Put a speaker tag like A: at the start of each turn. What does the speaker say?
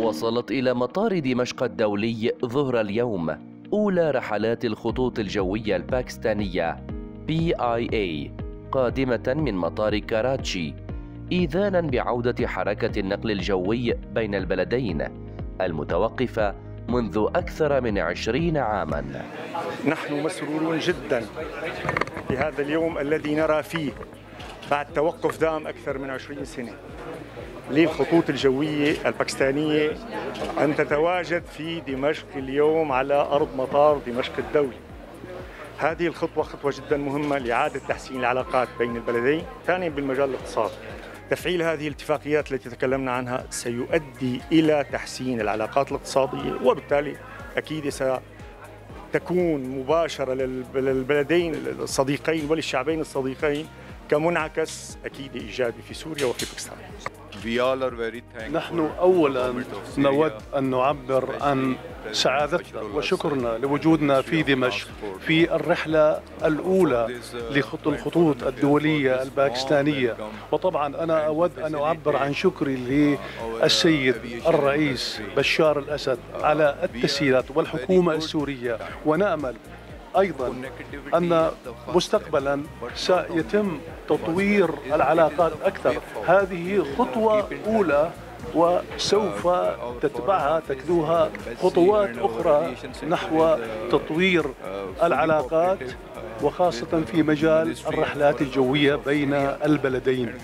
A: وصلت إلى مطار دمشق الدولي ظهر اليوم أولى رحلات الخطوط الجوية الباكستانية PIA قادمة من مطار كاراتشي إيذانا بعودة حركة النقل الجوي بين البلدين المتوقفة منذ أكثر من عشرين عاماً.
B: نحن مسرورون جدا بهذا اليوم الذي نرى فيه بعد توقف دام أكثر من عشرين سنة. للخطوط الجوية الباكستانية أن تتواجد في دمشق اليوم على أرض مطار دمشق الدولي. هذه الخطوة خطوة جدا مهمة لإعادة تحسين العلاقات بين البلدين. ثانيا بالمجال الاقتصادي تفعيل هذه الاتفاقيات التي تكلمنا عنها سيؤدي إلى تحسين العلاقات الاقتصادية وبالتالي أكيد ستكون مباشرة للبلدين الصديقين وللشعبين الصديقين كمنعكس أكيد إيجابي في سوريا وفي باكستان.
C: نحن أولا نود أن نعبر عن سعادتنا وشكرنا لوجودنا في دمشق في الرحلة الأولى لخط الخطوط الدولية الباكستانية. وطبعا أنا أود أن أعبر عن شكري للسيد الرئيس بشار الأسد على التسهيلات والحكومة السورية. ونأمل أيضا أن مستقبلا سيتم تطوير العلاقات أكثر. هذه خطوة أولى وسوف تتبعها تتلوها خطوات أخرى نحو تطوير العلاقات وخاصة في مجال الرحلات الجوية بين البلدين.